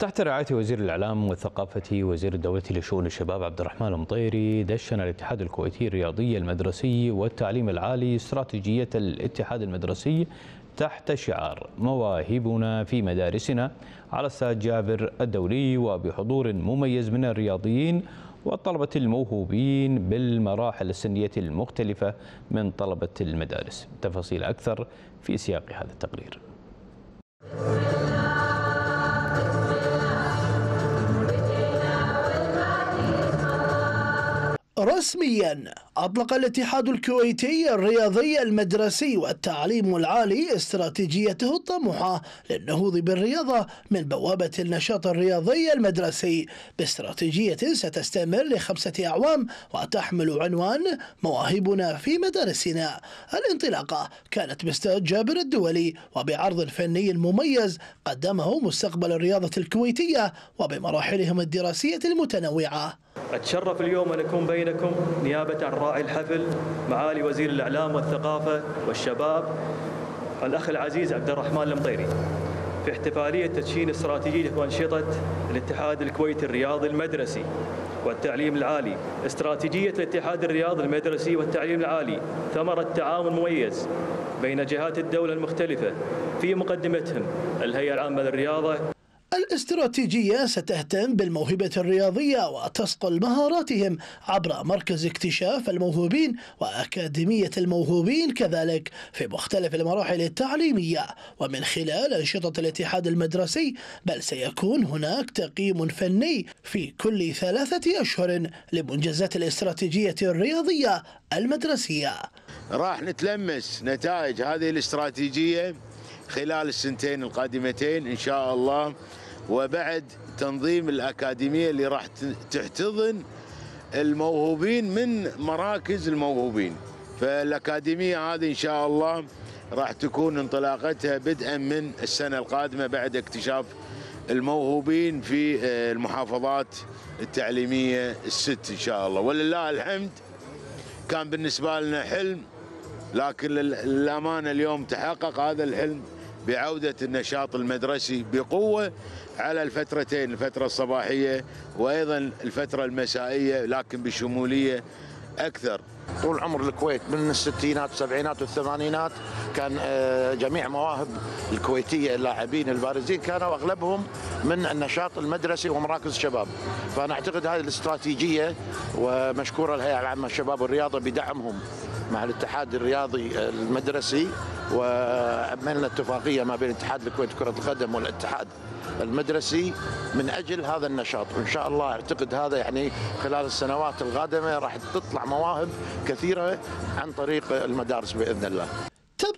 تحت رعاية وزير الإعلام والثقافة وزير الدولة لشؤون الشباب عبد الرحمن المطيري دشن الاتحاد الكويتي الرياضي المدرسي والتعليم العالي استراتيجية الاتحاد المدرسي تحت شعار مواهبنا في مدارسنا على استاد جابر الدولي وبحضور مميز من الرياضيين والطلبة الموهوبين بالمراحل السنية المختلفة من طلبة المدارس. تفاصيل أكثر في سياق هذا التقرير. رسميا. أطلق الاتحاد الكويتي الرياضي المدرسي والتعليم العالي استراتيجيته الطموحة للنهوض بالرياضة من بوابة النشاط الرياضي المدرسي. باستراتيجية ستستمر لخمسة أعوام وتحمل عنوان مواهبنا في مدارسنا. الانطلاقة كانت باستاد جابر الدولي وبعرض فني مميز قدمه مستقبل الرياضة الكويتية وبمراحلهم الدراسية المتنوعة. أتشرف اليوم أن أكون بينكم نيابة عن راعي الحفل معالي وزير الإعلام والثقافة والشباب الأخ العزيز عبد الرحمن المطيري. في احتفالية تدشين استراتيجية وأنشطة الاتحاد الكويتي الرياضي المدرسي والتعليم العالي. استراتيجية الاتحاد الرياضي المدرسي والتعليم العالي. ثمرة تعاون مميز بين جهات الدولة المختلفة في مقدمتهم الهيئة العامة للرياضة. الاستراتيجية ستهتم بالموهبة الرياضية وتصقل مهاراتهم عبر مركز اكتشاف الموهوبين وأكاديمية الموهوبين كذلك في مختلف المراحل التعليمية. ومن خلال أنشطة الاتحاد المدرسي بل سيكون هناك تقييم فني في كل ثلاثة أشهر لمنجزات الاستراتيجية الرياضية المدرسية. راح نتلمس نتائج هذه الاستراتيجية خلال السنتين القادمتين إن شاء الله. وبعد تنظيم الأكاديمية اللي راح تحتضن الموهوبين من مراكز الموهوبين. فالأكاديمية هذه إن شاء الله راح تكون انطلاقتها بدءا من السنة القادمة بعد اكتشاف الموهوبين في المحافظات التعليمية الست إن شاء الله. ولله الحمد كان بالنسبة لنا حلم لكن للأمانة اليوم تحقق هذا الحلم بعودة النشاط المدرسي بقوة على الفترتين الفترة الصباحية وأيضا الفترة المسائية لكن بشمولية أكثر. طول عمر الكويت من الستينات والسبعينات والثمانينات كان جميع مواهب الكويتية اللاعبين البارزين كانوا أغلبهم من النشاط المدرسي ومراكز الشباب. فأنا أعتقد هذه الاستراتيجية ومشكورة الهيئة العامة للشباب والرياضة بدعمهم. مع الاتحاد الرياضي المدرسي وعملنا اتفاقية ما بين اتحاد الكويت كرة القدم والاتحاد المدرسي من أجل هذا النشاط. وإن شاء الله أعتقد هذا يعني خلال السنوات القادمة راح تطلع مواهب كثيرة عن طريق المدارس بإذن الله.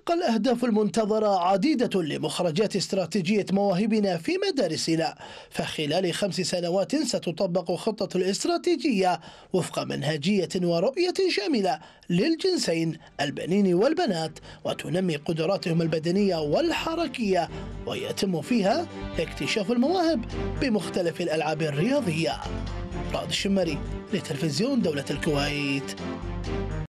تبقى الأهداف المنتظرة عديدة لمخرجات استراتيجية مواهبنا في مدارسنا فخلال خمس سنوات ستطبق خطة الاستراتيجية وفق منهجية ورؤية شاملة للجنسين البنين والبنات وتنمي قدراتهم البدنية والحركية ويتم فيها اكتشاف المواهب بمختلف الألعاب الرياضية. رائد الشمري لتلفزيون دولة الكويت.